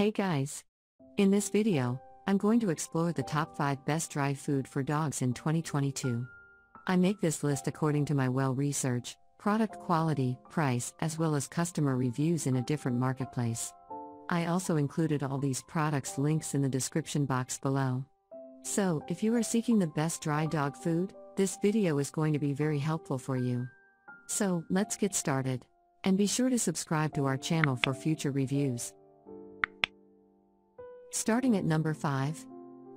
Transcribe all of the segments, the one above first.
Hey guys! In this video, I'm going to explore the top 5 best dry food for dogs in 2022. I make this list according to my well research, product quality, price, as well as customer reviews in a different marketplace. I also included all these products links in the description box below. So, if you are seeking the best dry dog food, this video is going to be very helpful for you. So, let's get started. And be sure to subscribe to our channel for future reviews. Starting at number 5.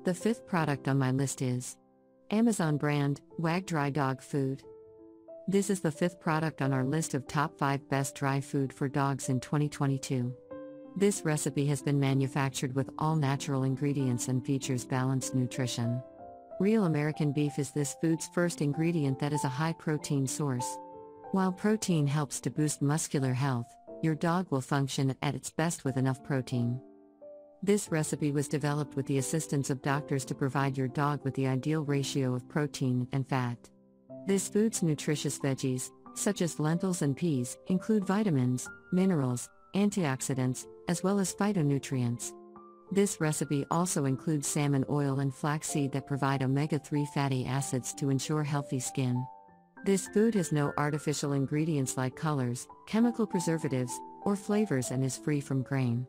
The fifth product on my list is Amazon brand Wag Dry Dog Food. This is the fifth product on our list of top 5 best dry food for dogs in 2022. This recipe has been manufactured with all natural ingredients and features balanced nutrition. Real American beef is this food's first ingredient that is a high protein source. While protein helps to boost muscular health, your dog will function at its best with enough protein. This recipe was developed with the assistance of doctors to provide your dog with the ideal ratio of protein and fat. This food's nutritious veggies, such as lentils and peas, include vitamins, minerals, antioxidants, as well as phytonutrients. This recipe also includes salmon oil and flaxseed that provide omega 3 fatty acids to ensure healthy skin. This food has no artificial ingredients like colors, chemical preservatives, or flavors and is free from grain.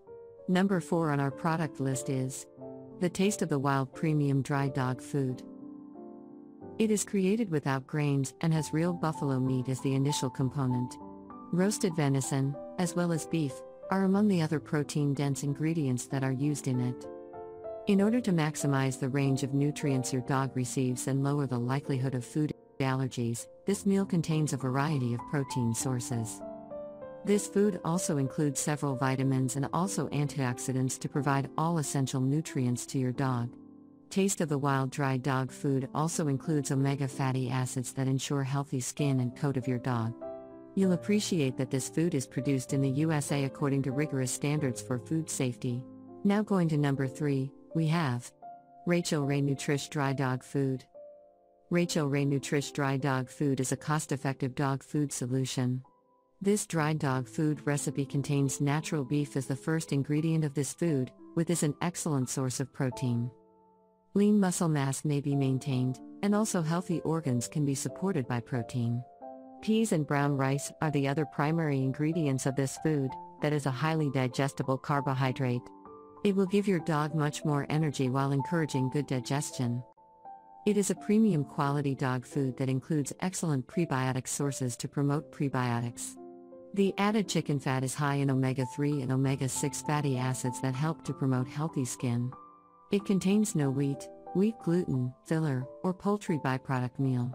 Number 4 on our product list is The Taste of the Wild Premium Dry Dog Food. It is created without grains and has real buffalo meat as the initial component. Roasted venison, as well as beef, are among the other protein dense ingredients that are used in it. In order to maximize the range of nutrients your dog receives and lower the likelihood of food allergies, this meal contains a variety of protein sources. This food also includes several vitamins and also antioxidants to provide all essential nutrients to your dog. Taste of the wild dry dog food also includes omega fatty acids that ensure healthy skin and coat of your dog. You'll appreciate that this food is produced in the USA according to rigorous standards for food safety. Now going to number 3, we have Rachael Ray Nutrish Dry Dog Food. Rachael Ray Nutrish Dry Dog Food is a cost effective dog food solution. This dry dog food recipe contains natural beef as the first ingredient of this food, which is an excellent source of protein. Lean muscle mass may be maintained, and also healthy organs can be supported by protein. Peas and brown rice are the other primary ingredients of this food, that is a highly digestible carbohydrate. It will give your dog much more energy while encouraging good digestion. It is a premium quality dog food that includes excellent prebiotic sources to promote prebiotics. The added chicken fat is high in omega 3 and omega 6 fatty acids that help to promote healthy skin. It contains no wheat, wheat gluten, filler, or poultry byproduct meal.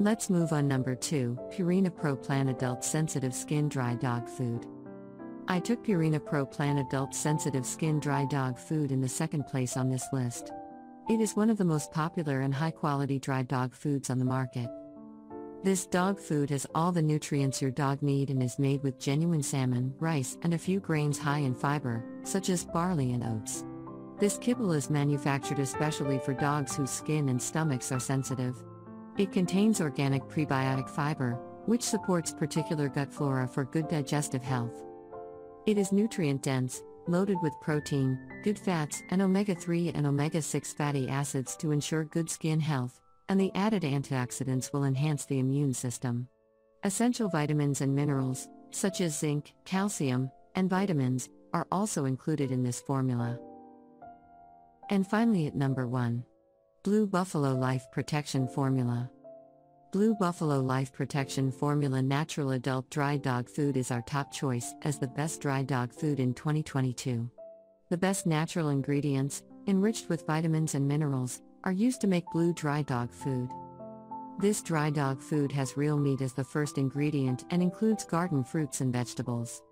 Let's move on number 2 Purina Pro Plan Adult Sensitive Skin Dry Dog Food. I took Purina Pro Plan Adult Sensitive Skin Dry Dog Food in the second place on this list. It is one of the most popular and high quality dry dog foods on the market. This dog food has all the nutrients your dog need and is made with genuine salmon, rice, and a few grains high in fiber, such as barley and oats. This kibble is manufactured especially for dogs whose skin and stomachs are sensitive. It contains organic prebiotic fiber, which supports particular gut flora for good digestive health. It is nutrient dense, loaded with protein, good fats, and omega 3 and omega 6 fatty acids to ensure good skin health, and the added antioxidants will enhance the immune system. Essential vitamins and minerals, such as zinc, calcium, and vitamins, are also included in this formula. And finally, at number 1 Blue Buffalo Life Protection Formula. Blue Buffalo Life Protection Formula Natural Adult Dry Dog Food is our top choice as the best dry dog food in 2022. The best natural ingredients, enriched with vitamins and minerals, are used to make blue dry dog food. This dry dog food has real meat as the first ingredient and includes garden fruits and vegetables.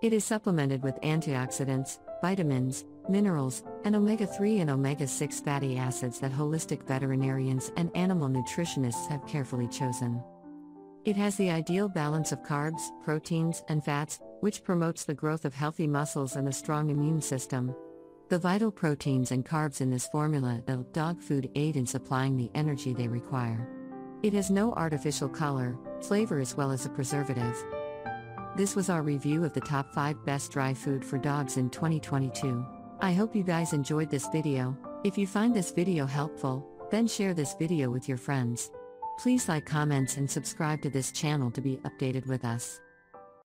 It is supplemented with antioxidants, vitamins, minerals, and omega 3 and omega 6 fatty acids that holistic veterinarians and animal nutritionists have carefully chosen. It has the ideal balance of carbs, proteins, and fats, which promotes the growth of healthy muscles and a strong immune system. The vital proteins and carbs in this formula of dog food aid in supplying the energy they require. It has no artificial color, flavor, as well as a preservative. This was our review of the top 5 best dry food for dogs in 2022. I hope you guys enjoyed this video. If you find this video helpful, then share this video with your friends. Please like comments and subscribe to this channel to be updated with us.